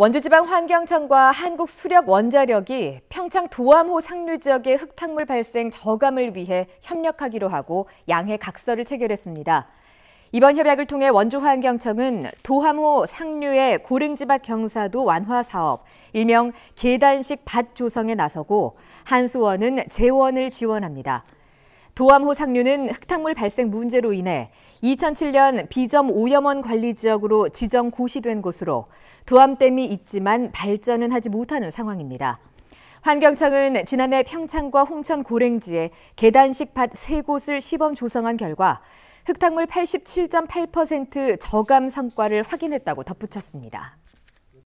원주지방환경청과 한국수력원자력이 평창 도암호 상류 지역의 흙탕물 발생 저감을 위해 협력하기로 하고 양해 각서를 체결했습니다. 이번 협약을 통해 원주환경청은 도암호 상류의 고릉지밭 경사도 완화 사업, 일명 계단식 밭 조성에 나서고 한수원은 재원을 지원합니다. 도암호 상류는 흙탕물 발생 문제로 인해 2007년 비점 오염원 관리 지역으로 지정 고시된 곳으로 도암댐이 있지만 발전은 하지 못하는 상황입니다. 환경청은 지난해 평창과 홍천 고랭지에 계단식 밭 3곳을 시범 조성한 결과 흙탕물 87.8% 저감 성과를 확인했다고 덧붙였습니다.